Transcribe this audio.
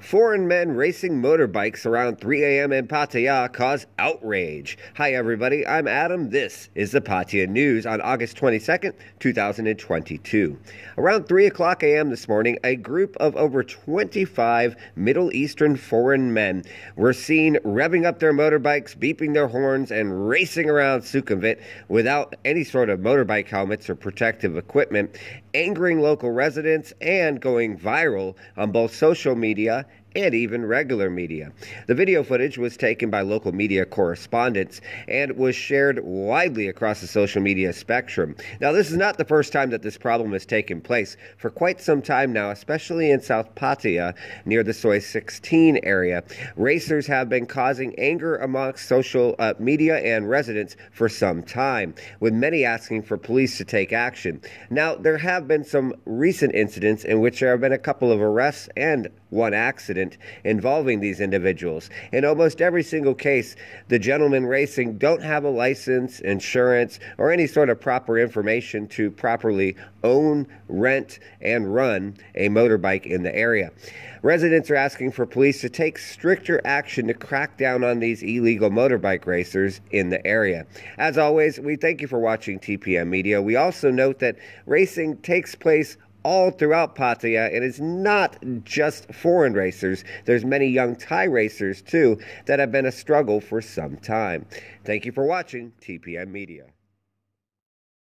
Foreign men racing motorbikes around 3 a.m. in Pattaya cause outrage. Hi, everybody. I'm Adam. This is the Pattaya News on August 22nd, 2022. Around 3 o'clock a.m. this morning, a group of over 25 Middle Eastern foreign men were seen revving up their motorbikes, beeping their horns, and racing around Sukhumvit without any sort of motorbike helmets or protective equipment, angering local residents and going viral on both social media and even regular media. The video footage was taken by local media correspondents and was shared widely across the social media spectrum. Now, this is not the first time that this problem has taken place. For quite some time now, especially in South Pattaya near the Soi 16 area, racers have been causing anger amongst social uh, media and residents for some time, with many asking for police to take action. Now, there have been some recent incidents in which there have been a couple of arrests and one accident involving these individuals. In almost every single case, the gentlemen racing don't have a license, insurance, or any sort of proper information to properly own, rent, and run a motorbike in the area. Residents are asking for police to take stricter action to crack down on these illegal motorbike racers in the area. As always, we thank you for watching TPN Media. We also note that racing takes place all throughout Pattaya. And It is not just foreign racers. There's many young Thai racers too that have been a struggle for some time. Thank you for watching TPN Media.